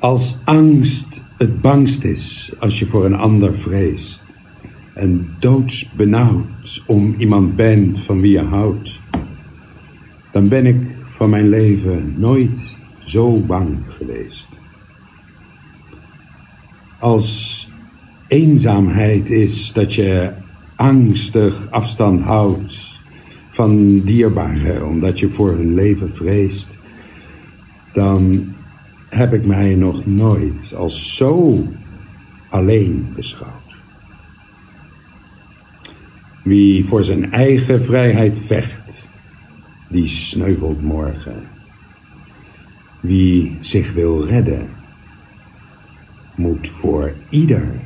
Als angst het bangst is als je voor een ander vreest. En doodsbenauwd om iemand bent van wie je houdt. Dan ben ik van mijn leven nooit zo bang geweest. Als eenzaamheid is dat je angstig afstand houdt van dierbaren omdat je voor hun leven vreest, dan heb ik mij nog nooit als zo alleen beschouwd. Wie voor zijn eigen vrijheid vecht, die sneuvelt morgen. Wie zich wil redden, moet voor ieder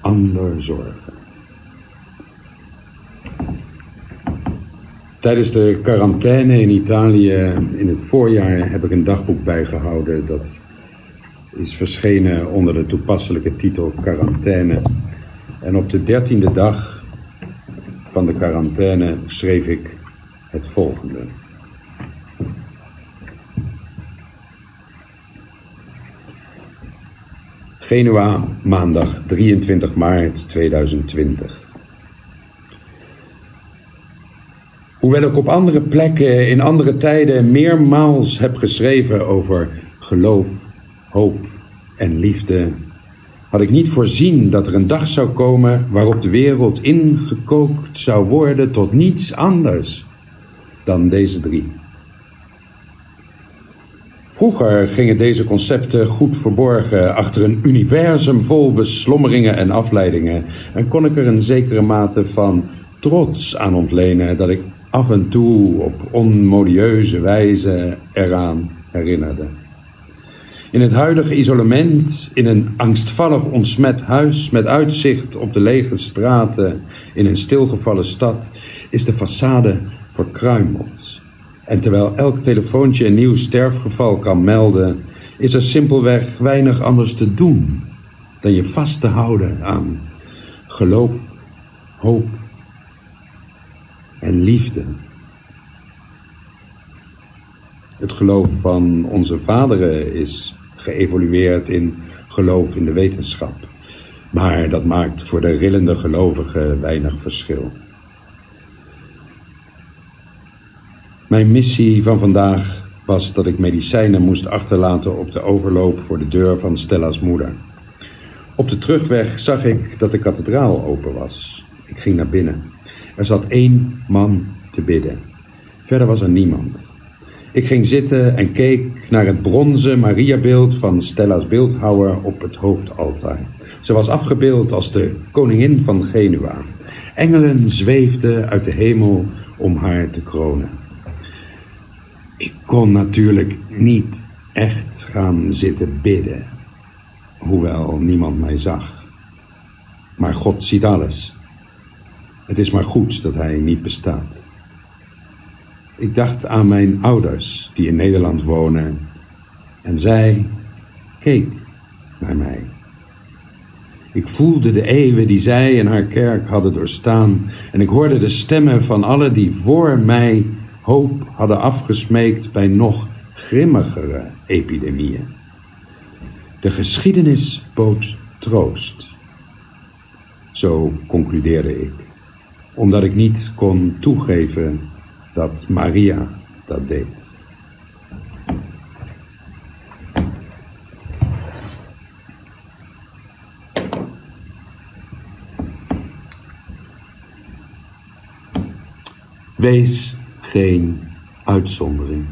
ander zorgen. Tijdens de quarantaine in Italië in het voorjaar heb ik een dagboek bijgehouden. Dat is verschenen onder de toepasselijke titel Quarantaine. En op de dertiende dag van de quarantaine schreef ik het volgende. Genua, maandag 23 maart 2020. Hoewel ik op andere plekken in andere tijden meermaals heb geschreven over geloof, hoop en liefde, had ik niet voorzien dat er een dag zou komen waarop de wereld ingekookt zou worden tot niets anders dan deze drie. Vroeger gingen deze concepten goed verborgen achter een universum vol beslommeringen en afleidingen en kon ik er een zekere mate van trots aan ontlenen dat ik af en toe op onmodieuze wijze eraan herinnerde. In het huidige isolement, in een angstvallig ontsmet huis met uitzicht op de lege straten in een stilgevallen stad, is de façade verkruimeld. En terwijl elk telefoontje een nieuw sterfgeval kan melden, is er simpelweg weinig anders te doen dan je vast te houden aan geloof, hoop liefde. Het geloof van onze vaderen is geëvolueerd in geloof in de wetenschap. Maar dat maakt voor de rillende gelovigen weinig verschil. Mijn missie van vandaag was dat ik medicijnen moest achterlaten op de overloop voor de deur van Stella's moeder. Op de terugweg zag ik dat de kathedraal open was. Ik ging naar binnen. Er zat één man te bidden. Verder was er niemand. Ik ging zitten en keek naar het bronzen Mariabeeld van Stella's beeldhouwer op het hoofdaltaar. Ze was afgebeeld als de koningin van Genua. Engelen zweefden uit de hemel om haar te kronen. Ik kon natuurlijk niet echt gaan zitten bidden, hoewel niemand mij zag. Maar God ziet alles. Het is maar goed dat hij niet bestaat. Ik dacht aan mijn ouders die in Nederland wonen en zij keek naar mij. Ik voelde de eeuwen die zij en haar kerk hadden doorstaan en ik hoorde de stemmen van allen die voor mij hoop hadden afgesmeekt bij nog grimmigere epidemieën. De geschiedenis bood troost. Zo concludeerde ik omdat ik niet kon toegeven dat Maria dat deed. Wees geen uitzondering.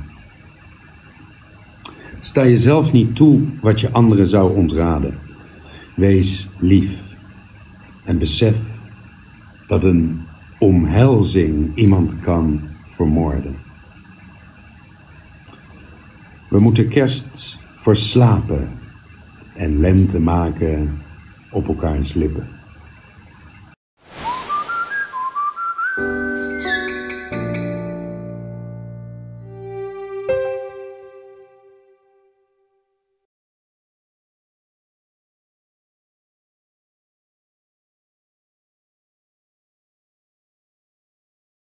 Sta jezelf niet toe wat je anderen zou ontraden. Wees lief en besef dat een omhelzing iemand kan vermoorden. We moeten kerst verslapen en lente maken op elkaars lippen.